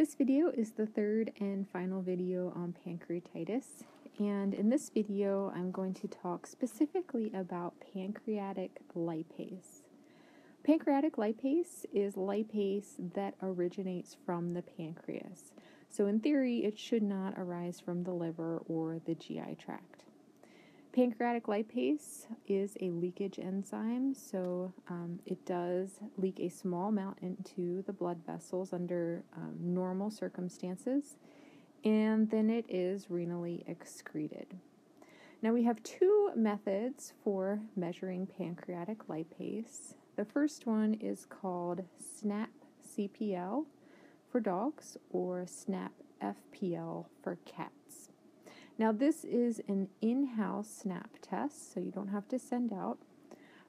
This video is the third and final video on pancreatitis, and in this video I'm going to talk specifically about pancreatic lipase. Pancreatic lipase is lipase that originates from the pancreas. So in theory, it should not arise from the liver or the GI tract. Pancreatic lipase is a leakage enzyme, so um, it does leak a small amount into the blood vessels under um, normal circumstances, and then it is renally excreted. Now, we have two methods for measuring pancreatic lipase. The first one is called SNAP CPL for dogs or SNAP FPL for cats. Now, this is an in house SNAP test, so you don't have to send out,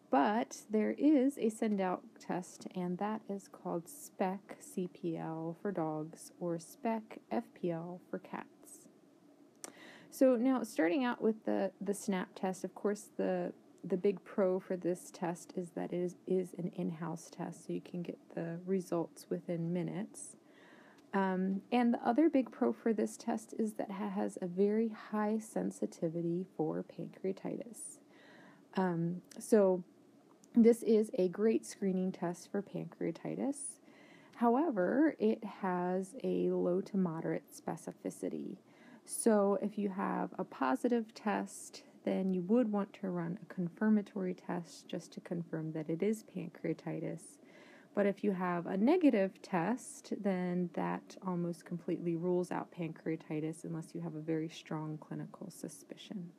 but there is a send out test, and that is called SPEC CPL for dogs or SPEC FPL for cats. So, now starting out with the, the SNAP test, of course, the the big pro for this test is that it is, is an in house test, so you can get the results within minutes. Um, and the other big pro for this test is that it has a very high sensitivity for pancreatitis. Um, so, this is a great screening test for pancreatitis. However, it has a low to moderate specificity. So, if you have a positive test, then you would want to run a confirmatory test just to confirm that it is pancreatitis. But if you have a negative test, then that almost completely rules out pancreatitis unless you have a very strong clinical suspicion.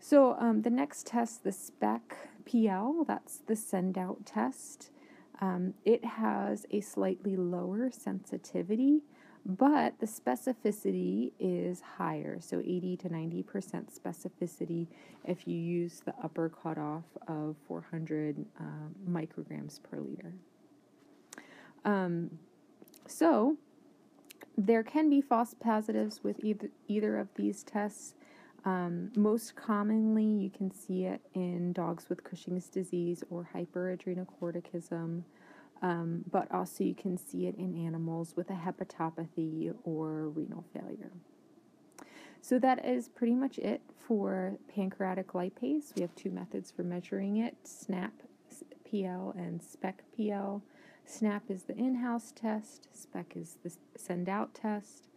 So, um, the next test, the SPEC PL, that's the send out test. Um, it has a slightly lower sensitivity but the specificity is higher, so 80 to 90% specificity if you use the upper cutoff of 400 uh, micrograms per liter. Um, so, there can be false positives with either, either of these tests. Um, most commonly, you can see it in dogs with Cushing's disease or hyperadrenocorticism. Um, but also you can see it in animals with a hepatopathy or renal failure. So that is pretty much it for pancreatic lipase. We have two methods for measuring it, SNAP PL and SPEC PL. SNAP is the in-house test, SPEC is the send-out test.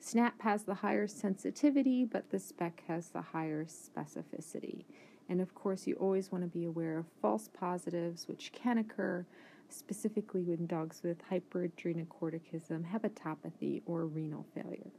SNAP has the higher sensitivity, but the SPEC has the higher specificity. And of course, you always want to be aware of false positives, which can occur specifically in dogs with hyperadrenocorticism, hepatopathy, or renal failure.